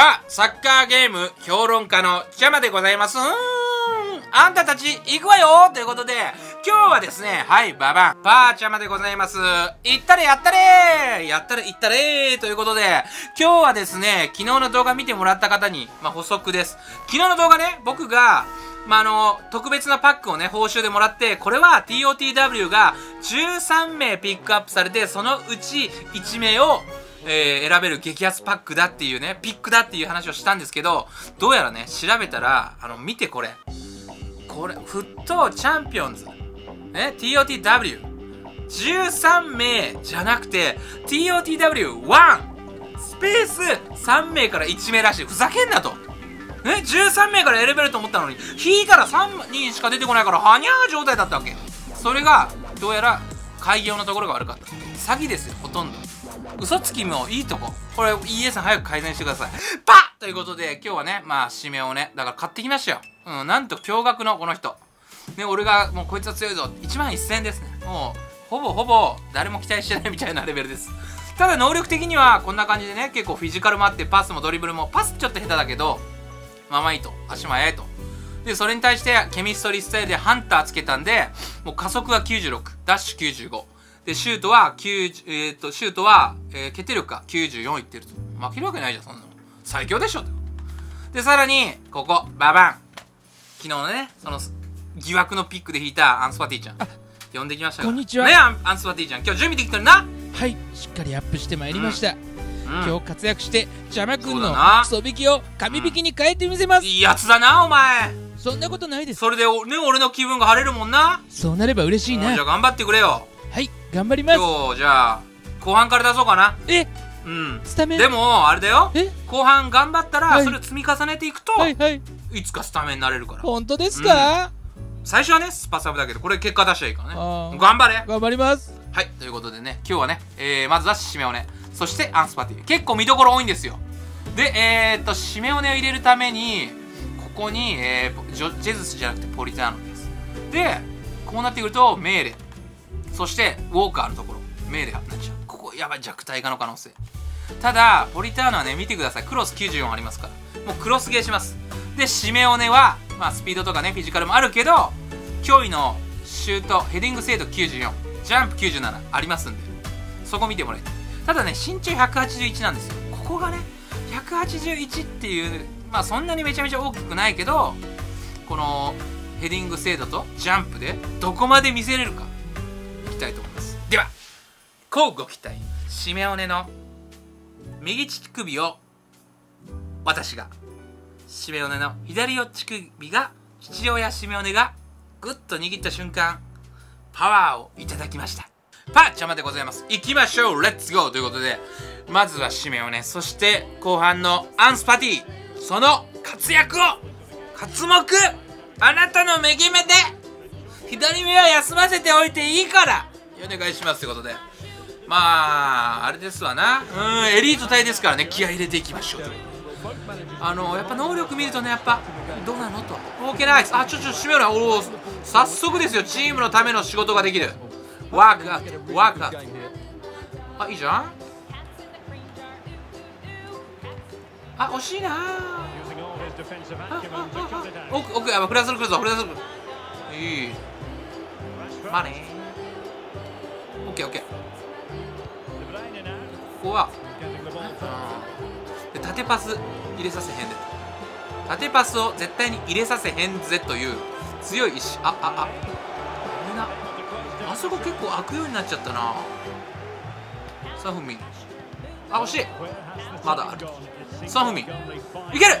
パサッカーゲーム評論家のジャマでございます。うーん。あんたたち行くわよということで、今日はですね、はい、ババン、パーチャマでございます。行ったれやったれやったれ行ったれということで、今日はですね、昨日の動画見てもらった方に、まあ、補足です。昨日の動画ね、僕が、まあ、あの、特別なパックをね、報酬でもらって、これは TOTW が13名ピックアップされて、そのうち1名をえー、選べる激安パックだっていうね、ピックだっていう話をしたんですけど、どうやらね、調べたら、あの、見てこれ。これ、フットチャンピオンズ。ね、TOTW。13名じゃなくて、TOTW1! スペース3名から1名らしい。ふざけんなと。ね、13名から選べると思ったのに、引いたら3人しか出てこないから、はにゃー状態だったわけ。それが、どうやら、開業のところが悪かった。詐欺ですよ、ほとんど。嘘つきもいいとこ。これ EA さん早く改善してください。パッということで、今日はね、まあ、指名をね、だから買ってきましたよ。うん、なんと驚愕のこの人。ね、俺がもうこいつは強いぞ。1万1000円ですね。もう、ほぼほぼ誰も期待してないみたいなレベルです。ただ能力的にはこんな感じでね、結構フィジカルもあって、パスもドリブルも、パスちょっと下手だけど、まあまあいいと。足も速いと。で、それに対してケミストリースタイルでハンターつけたんで、もう加速は96、ダッシュ95。で、シュートは9、えー、っと、シュートは、えー、決定力が94いってると。負けるわけないじゃん、そんなの。最強でしょで、さらに、ここ、ババン。昨日のね、その、疑惑のピックで引いたアンスパティちゃん。呼んできましたこんにちは。ねアンスパティちゃん。今日準備できてるなはい、しっかりアップしてまいりました。うん、今日活躍して、邪魔くんのクソ引きを紙引きに変えてみせます。いいやつだな、お前。そんなことないです。それで、ね、俺の気分が晴れるもんな。そうなれば嬉しいな。じゃあ頑張ってくれよ。はい頑張ります。今日じゃあ後半から出そうかな。えうん。スタメン？でもあれだよ。え？後半頑張ったら、はい。それ積み重ねていくと、はいはい。いつかスタメンになれるから。本当ですか、最初はねスパサブだけどこれ結果出しちゃいいからね。頑張れ。頑張ります。はいということでね今日はね、えー、まずはシメオネそしてアンスパティ。結構見どころ多いんですよ。でえー、っとシメオネを入れるためにここに、えー、ジョジェズスじゃなくてポリターノです。でこうなってくるとメーレそしてウォーカーのところ。メーレがなっちゃう。ここやばい弱体化の可能性。ただポリターノはね見てください。クロス94ありますから。もうクロスゲーします。でシメオネは、まあ、スピードとかねフィジカルもあるけど脅威のシュートヘディング精度94ジャンプ97ありますんで。そこ見てもらいたい。ただね身長181なんですよ。ここがね181っていうまあそんなにめちゃめちゃ大きくないけどこのヘディング精度とジャンプでどこまで見せれるか。たいと思います。では乞うご期待。シメオネの右乳首を私がシメオネの左乳首が父親シメオネがグッと握った瞬間パワーをいただきました。パッチャマでございます。行きましょう。レッツゴーということでまずはシメオネ。そして後半のアンスパティ。その活躍を活目。あなたの右目で左目は休ませておいていいから。お願いしますということで。まああれですわな。うんエリート隊ですからね。気合入れていきましょうあのやっぱ能力見るとねやっぱどうなのと。OK ナイス。あちょちょ閉めろ。おお早速ですよ。チームのための仕事ができる。ワークアットワークアットあいいじゃん。あ惜しいな。ああ奥奥やばフラスの来るぞフラスの来るいい。まあねオッケーオッケーここは縦パス入れさせへんで。縦パスを絶対に入れさせへんぜという強い意志。あああ。みんな。あそこ結構開くようになっちゃったな。サフミン。あ惜しい。まだある。サフミン。いける。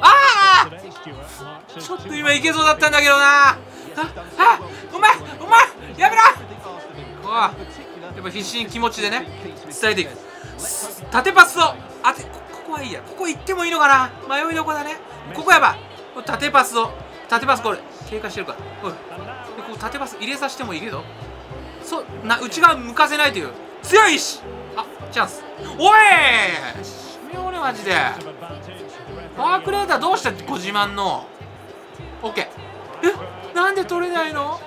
ああちょっと今いけそうだったんだけどな。ああお前お前やめろ！やっぱ必死に気持ちでね伝えていく。縦パスを当てここはいいや。ここ行ってもいいのかな。迷いどこだね。ここやば縦パスを縦パスこれ経過してるか。らおい。でここ縦パス入れさせてもいいけど。そうな内側向かせないという。強いしあチャンス。おい!しめようねマジで。パークレーターどうした?ご自慢の。オッケー。え？なんで取れないの？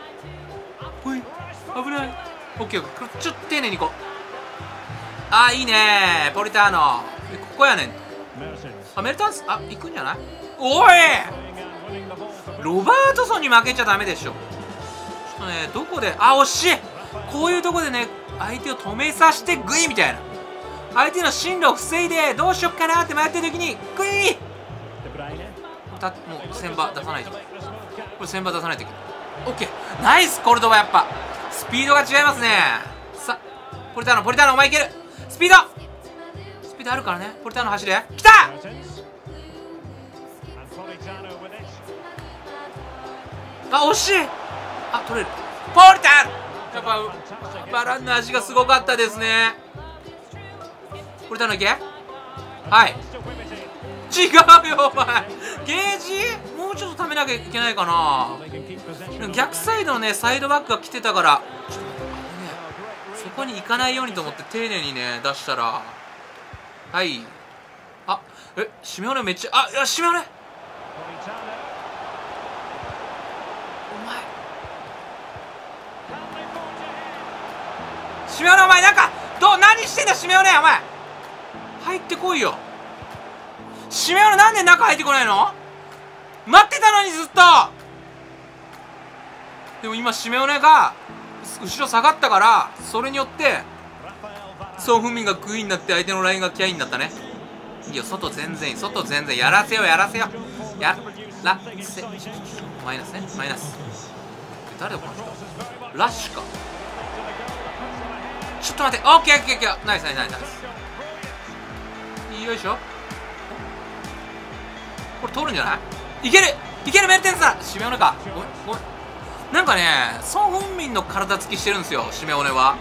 おい。危ない。オッケーちょっと丁寧にいこう。あーいいね。ポリターノ。ここやねん。あメルタンス？あ行くんじゃない？おい！ロバートソンに負けちゃダメでしょ。ちょっとねどこで？あ惜しい。こういうとこでね相手を止めさせてグイみたいな。相手の進路を防いでどうしよっかなって迷ってる時にグイ！たもう千場出さないと。これ千場出さないといけない。オッケー。ナイスコルドバやっぱ。スピードが違いますね。さポリターノポリターノお前いける。スピード。スピードあるからね。ポリターノ走れ。きた！あ惜しい。あ取れる。ポリターノ。やっぱバランの味がすごかったですね。ポリターノいけ？はい。違うよお前。ゲージ？もうちょっと貯めなきゃいけないかな。逆サイドのねサイドバックが来てたからねそこに行かないようにと思って丁寧にね出したらはい。あえシメオネめっちゃあいやシメオネ。お前。シメオネお前なんかどう何してんだシメオネお前。入ってこいよ。シメオネなんで中入ってこないの？待ってたのにずっと。でも今シメオネが後ろ下がったからそれによってソン・フミンがクイーンになって相手のラインがキャインになったね。いいよ外全然いい。外全然やらせよやらせよやらせマイナスね。マイナス。誰だこの人？ラッシュか。ちょっと待って。オッケーオッケーオッケー。ナイスナイスナイス。ナイスよいしょ。これ通るんじゃない？いける！いけるメルテンさシメオネか。ごめんごめん。なんかねソン・フンミンの体つきしてるんですよシメオネは。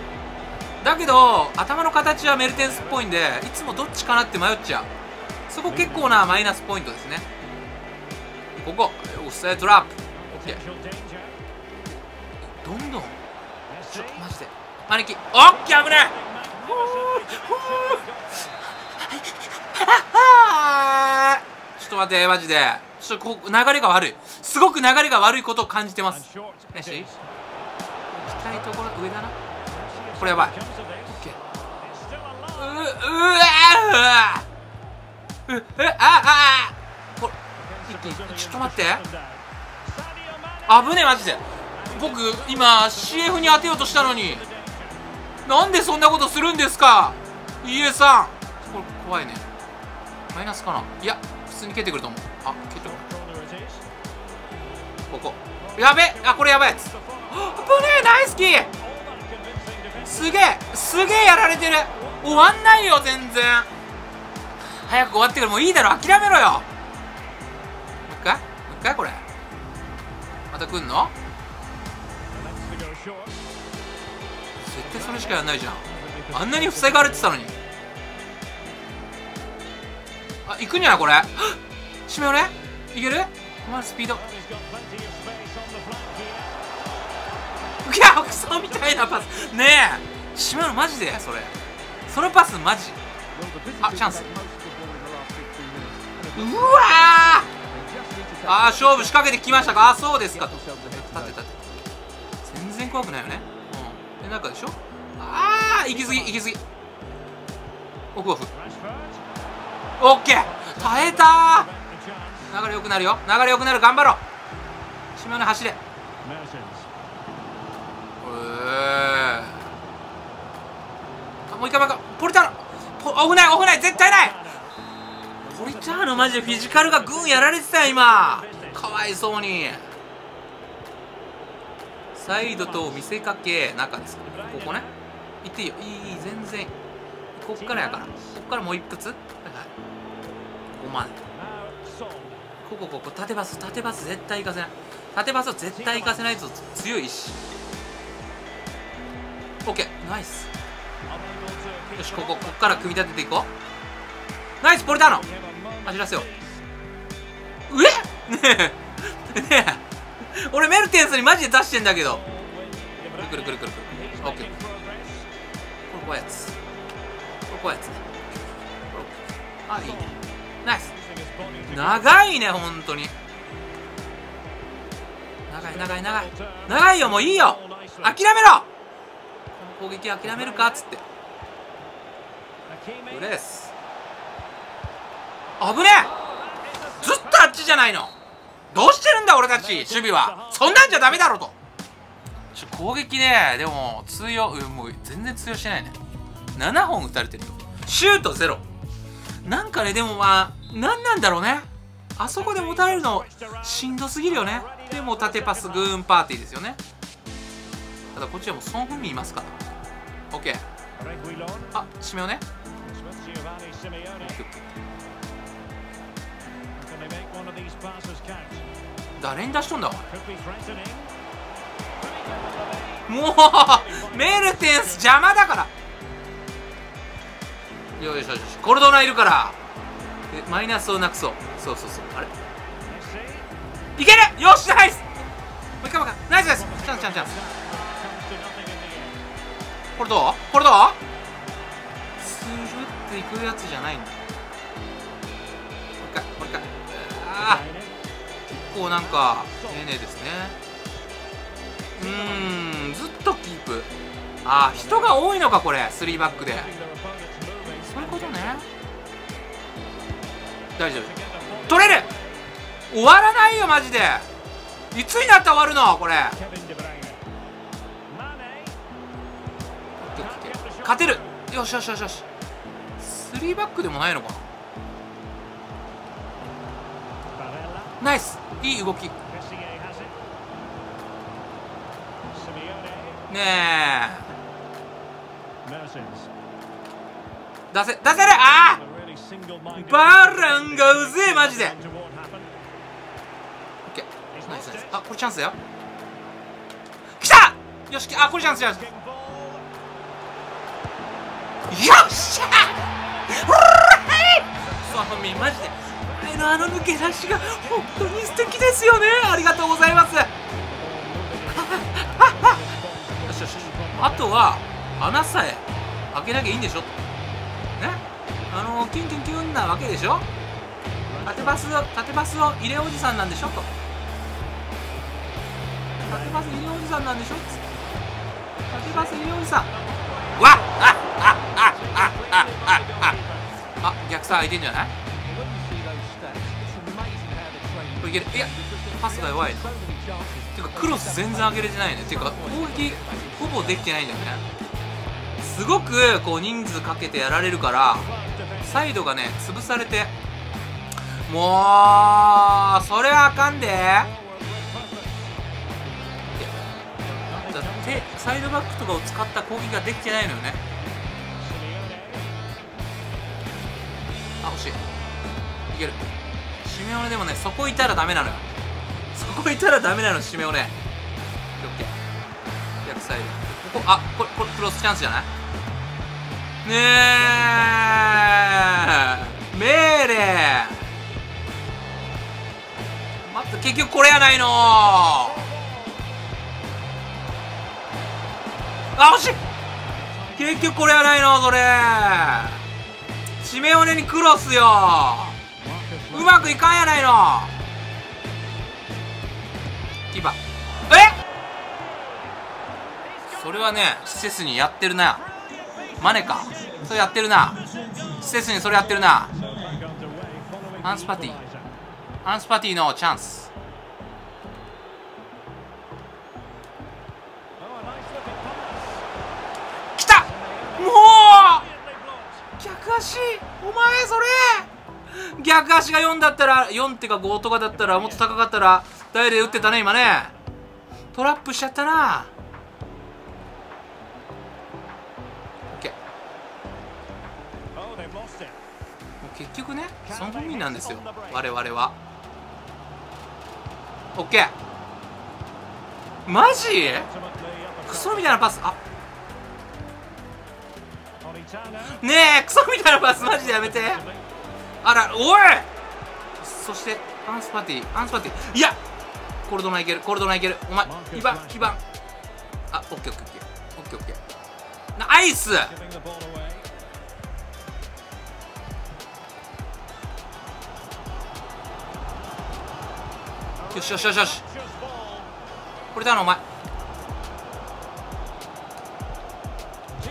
だけど頭の形はメルテンスっぽいんでいつもどっちかなって迷っちゃう。そこ結構なマイナスポイントですね。ここ。オフサイトラップ。オッケー。どんどん。ちょっとマジで。兄貴オッケー危ない。ちょっと待ってマジで。ちょっとこう流れが悪い。すごく流れが悪いことを感じてます。よし行きたいところ上だな。これやばい。オッケー。ううわううえああこれちょっと待って危ねえマジで僕今 CF に当てようとしたのになんでそんなことするんですか家さんこれ怖いねマイナスかないや普通に蹴ってくると思うあ蹴ってくる。ここ。やべあこれやばいやつ。ぶねえナイスキーすげえ。すげえやられてる。終わんないよ全然。早く終わってくる。もういいだろ。諦めろよ。もう一回？もう一回これ。また来んの？絶対それしかやんないじゃん。あんなに塞がれてたのに。あ行くんじゃないこれ？締めよねいける？お前スピード。いやクソみたいなパス。ねえ。締めるマジで？それ。そのパスマジ。あチャンス。うわああ勝負仕掛けてきましたか？あそうですかと。立て立て。全然怖くないよね。うん。でなんかでしょ？ああ行き過ぎ行き過ぎ。オフオフ。オッケー。耐えたー。流れ良くなるよ。流れ良くなる。頑張ろう。島根走れえもう一回もう一回。ポリターノポ危ない危ない。絶対ない。ポリターノマジでフィジカルがグンやられてたよ今。かわいそうに。サイドと見せかけ中です。かここね。行っていいよ。いい全然こっからやから。こっからもう一発。はいはい。ここまでここここ縦バス縦バス絶対行かせない縦バスは絶対行かせないと強いし OK ナイスよしこここっから組み立てていこうナイスポリターノ走らせようえねえねえ俺メルテンスにマジで出してんだけどくるくるくるくるくる OK これ怖いやつこれ怖いやつねあいいねナイス長いね本当に。長い長い長い。長いよもういいよ。諦めろ。この攻撃諦めるかっつって。ブレス。危ねえ。ずっとあっちじゃないの。どうしてるんだ俺たち守備は。そんなんじゃダメだろと。ちょ攻撃ねでも通用もう全然通用してないね。7本打たれてるよ。シュートゼロ。なんかねでもまあ何なんだろうね。あそこで持たれるのしんどすぎるよね。でも縦パスグーンパーティーですよね。ただこっちはもうソン・フンミいますから。OK あ締めようね。誰に出しとんだもうメルテンス邪魔だから。よしよしコルドナいるから。マイナスをなくそう。そうそうそう。あれ？いける！よしナイス！もう一回もう一回。ナイスです！チャンスチャンスチャンスこれどうこれどうスルっていくやつじゃないんだもう一回もう一回。ああ結構なんか丁寧ですね。うーんずっとキープ。ああ人が多いのかこれ。3バックで。大丈夫。取れる。終わらないよマジで。いつになったら終わるの？これ。勝てる。よしよしよしよし。3バックでもないのかな？ナイス。いい動き。ねえ。出せ出せる。ああバーランがうぜえマジで。オッケーナイスナイス。あこれチャンスだよ。きた！よしあこれチャンスチャンス。よっしゃそうみマジで。前のあの抜け出しが本当に素敵ですよね。ありがとうございます。よしよしあとは穴さえ開けなきゃいいんでしょねあのー、キュンキュンキュンなわけでしょ？縦バスを縦バスを入れおじさんなんでしょ？と。縦バス入れおじさんなんでしょ？縦バス入れおじさん。わっ！あっあっあっあっあっあっあ逆さ空いてんじゃない？いいやパスが弱いていうかクロス全然上げれてないね。ていうか攻撃ほぼできてないんだよね。すごくこう人数かけてやられるからサイドがね潰されて。もうそれはあかんで。だってサイドバックとかを使った攻撃ができてないのよね。あ惜しい。いける。シメオネでもねそこいたらダメなのよ。そこいたらダメなのシメオネ。オッケー。逆サイド。ここあこれこれクロスチャンスじゃない？ねえ。命令。待って結局これやないの。あ惜しい。結局これやないのそれ。シメオネにクロスよ。うまくいかんやないの。キーパーえ？それはね施設にやってるな。マネか。それやってるな。施設にそれやってるな。アンスパティ。アンスパティのチャンス。きた。もう!逆足。お前それ。逆足が4だったら4ってか5とかだったらもっと高かったら誰で打ってたね今ね。トラップしちゃったな。結局ねソン・フンミンなんですよ。我々は。OK マジ？クソみたいなパス。あ。ねえクソみたいなパス。マジでやめて。あらおい！そしてアンスファティ。アンスファティ。いや！コルドナいける。コルドナいける。お前2番2番あオッケーオッケーオッケー。オッケーオッケー。ナイス！よしよしよしよし。これだなお前。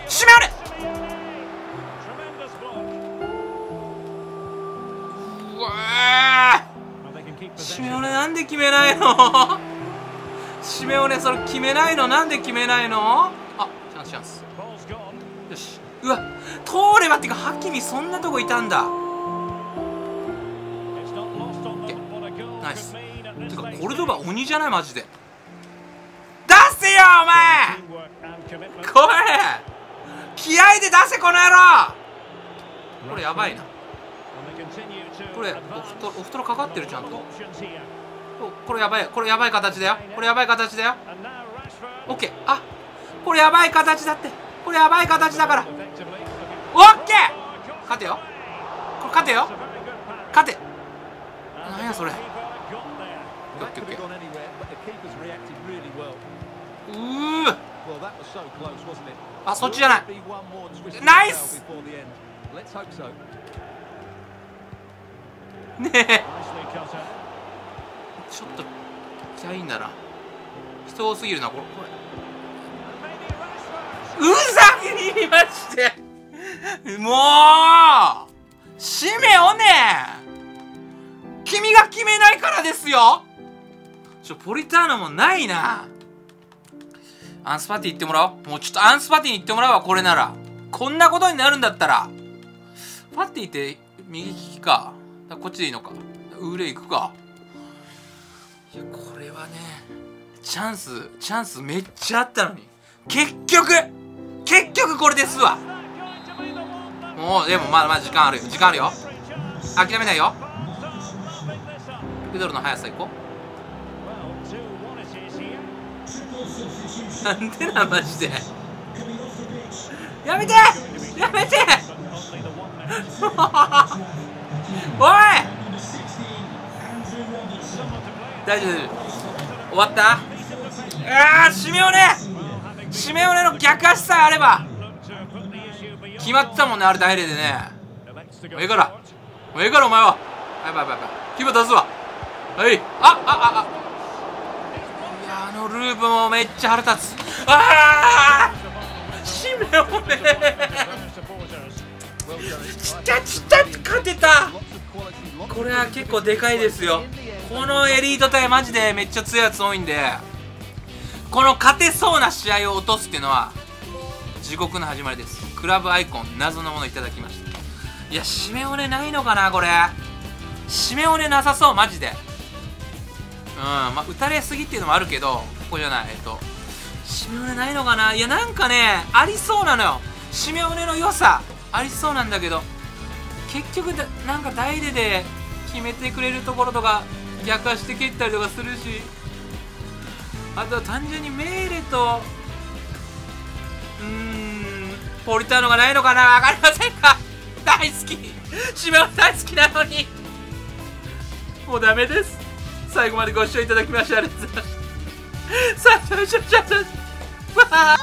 シメオレうわシメオレなんで決めないの？シメオレそれ決めないの？なんで決めないの？あチャンスチャンス。よし。うわ通ればっていうかハキミそんなとこいたんだ。ナイス。てかコルドバ鬼じゃない？マジで。出せよお前！これ！気合で出せこの野郎！これやばいな。これオフトオフトロかかってるちゃんと。これやばいこれやばい形だよ。これやばい形だよ。オッケー。あこれやばい形だって。これやばい形だから。オッケー！勝てよ。これ勝てよ。勝て。なんやそれ。オッケーオッケーうーあそっちじゃないナイスねえちょっとキャインだな。人多すぎるなこれ。これうざぎにまして。もう！シメオね。君が決めないからですよちょポリターノもないな。アンスパティ行ってもらおう。もうちょっとアンスパティに行ってもらうわこれなら。こんなことになるんだったら。パティって右利きか。こっちでいいのか。ウーレ行くか。いやこれはねチャンスチャンスめっちゃあったのに。結局結局これですわ。もうでもまだまだ時間あるよ。時間あるよ。諦めないよ。ペドロの速さいこうなんでなマジで。やめて！やめて！おい！大丈夫？終わった？ああシメオネ！シメオネの逆足さえあれば！決まったもんねあれ大例でね。もうええから。もうええからお前は。やばいやばいやばい牙出すわ。はい。あああああ。のループもめっちゃ腹立つ。ああシメオネちっちゃちっちゃ勝てた。これは結構でかいですよ。このエリート隊マジでめっちゃ強いやつ多いんで。この勝てそうな試合を落とすっていうのは地獄の始まりです。クラブアイコン謎のものいただきました。いやシメオネないのかなこれ。シメオネなさそうマジで。うんまあ打たれすぎっていうのもあるけどここじゃないえっとシメオネないのかな？いやなんかねありそうなのよ。シメオネの良さありそうなんだけど結局だなんか代理で決めてくれるところとか逆足で蹴ったりとかするしあとは単純にメーレとうーんポリターノがないのかな？分かりませんか？大好き。シメオネ大好きなのに。もうダメです。最後までご視聴いただきましてありがとうございましたさ